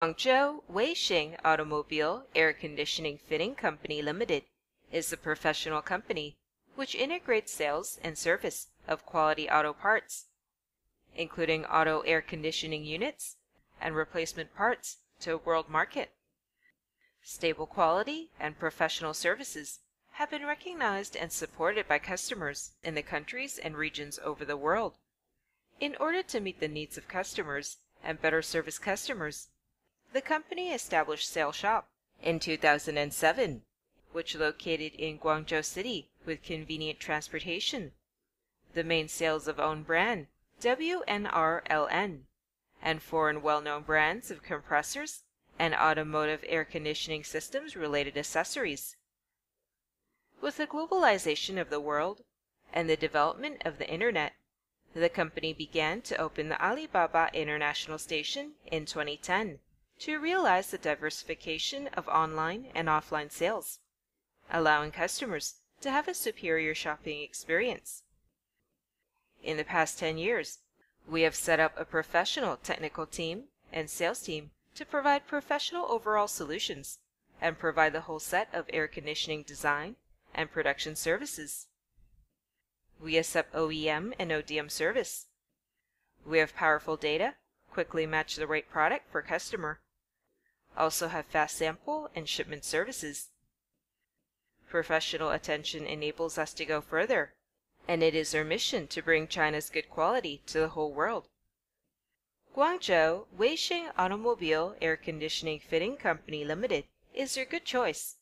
Guangzhou Weixing Automobile Air Conditioning Fitting Company Limited is a professional company which integrates sales and service of quality auto parts, including auto air conditioning units and replacement parts to a world market. Stable quality and professional services have been recognized and supported by customers in the countries and regions over the world. In order to meet the needs of customers and better service customers, the company established Sale Shop in 2007, which located in Guangzhou City with convenient transportation. The main sales of own brand WNRLN and foreign well-known brands of compressors and automotive air conditioning systems related accessories. With the globalization of the world and the development of the internet, the company began to open the Alibaba International Station in 2010 to realize the diversification of online and offline sales, allowing customers to have a superior shopping experience. In the past 10 years, we have set up a professional technical team and sales team to provide professional overall solutions and provide the whole set of air conditioning design and production services. We accept OEM and ODM service. We have powerful data, quickly match the right product for customer. Also have fast sample and shipment services. Professional attention enables us to go further, and it is our mission to bring China's good quality to the whole world. Guangzhou Weixing Automobile Air Conditioning Fitting Company Limited is your good choice.